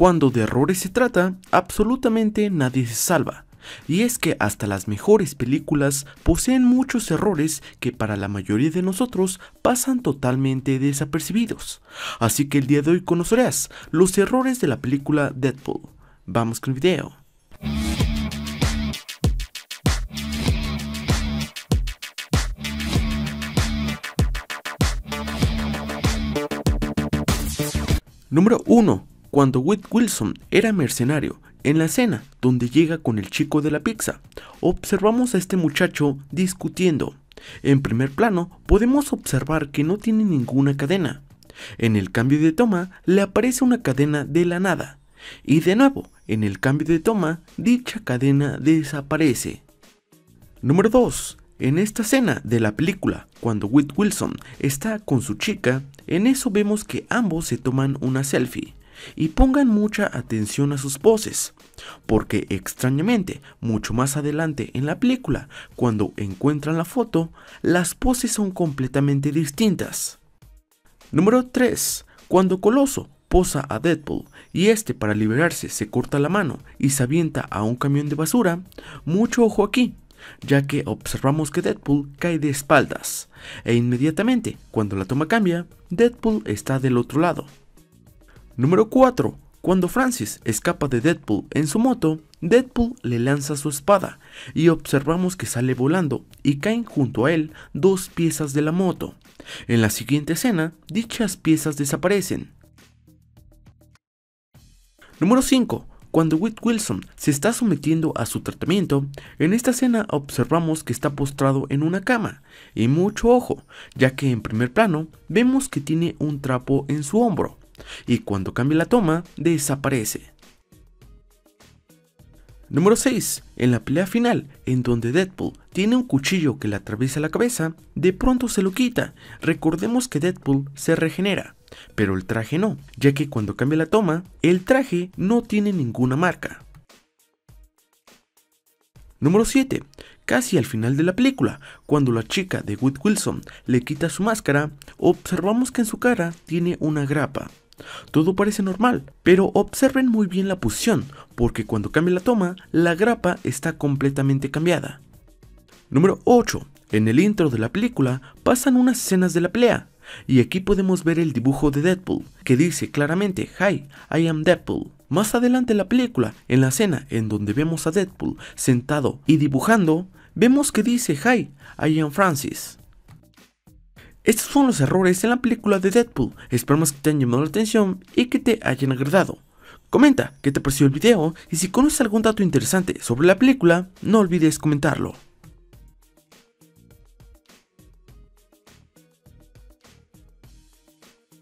Cuando de errores se trata, absolutamente nadie se salva. Y es que hasta las mejores películas poseen muchos errores que para la mayoría de nosotros pasan totalmente desapercibidos. Así que el día de hoy conocerás los errores de la película Deadpool. Vamos con el video. Número 1. Cuando Whit Wilson era mercenario, en la escena donde llega con el chico de la pizza, observamos a este muchacho discutiendo. En primer plano podemos observar que no tiene ninguna cadena. En el cambio de toma le aparece una cadena de la nada. Y de nuevo, en el cambio de toma, dicha cadena desaparece. Número 2. En esta escena de la película, cuando Whit Wilson está con su chica, en eso vemos que ambos se toman una selfie. Y pongan mucha atención a sus poses, porque extrañamente, mucho más adelante en la película, cuando encuentran la foto, las poses son completamente distintas. Número 3. Cuando Coloso posa a Deadpool y este para liberarse se corta la mano y se avienta a un camión de basura, mucho ojo aquí, ya que observamos que Deadpool cae de espaldas, e inmediatamente, cuando la toma cambia, Deadpool está del otro lado. Número 4. Cuando Francis escapa de Deadpool en su moto, Deadpool le lanza su espada y observamos que sale volando y caen junto a él dos piezas de la moto. En la siguiente escena, dichas piezas desaparecen. Número 5. Cuando Whit Wilson se está sometiendo a su tratamiento, en esta escena observamos que está postrado en una cama, y mucho ojo, ya que en primer plano vemos que tiene un trapo en su hombro, y cuando cambia la toma, desaparece. Número 6. En la pelea final, en donde Deadpool tiene un cuchillo que le atraviesa la cabeza, de pronto se lo quita. Recordemos que Deadpool se regenera, pero el traje no, ya que cuando cambia la toma, el traje no tiene ninguna marca. Número 7. Casi al final de la película, cuando la chica de Whit Wilson le quita su máscara, observamos que en su cara tiene una grapa. Todo parece normal, pero observen muy bien la posición, porque cuando cambia la toma, la grapa está completamente cambiada. Número 8. En el intro de la película pasan unas escenas de la pelea, y aquí podemos ver el dibujo de Deadpool, que dice claramente Hi, I am Deadpool. Más adelante en la película, en la escena en donde vemos a Deadpool sentado y dibujando, vemos que dice Hi, I am Francis. Estos son los errores en la película de Deadpool. Esperamos que te hayan llamado la atención y que te hayan agradado. Comenta qué te pareció el video y si conoces algún dato interesante sobre la película, no olvides comentarlo.